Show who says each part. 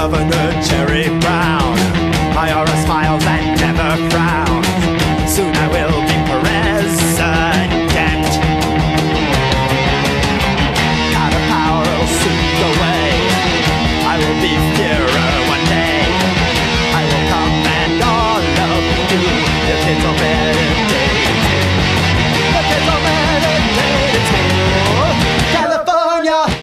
Speaker 1: Governor Jerry Brown. IRS files and never frown.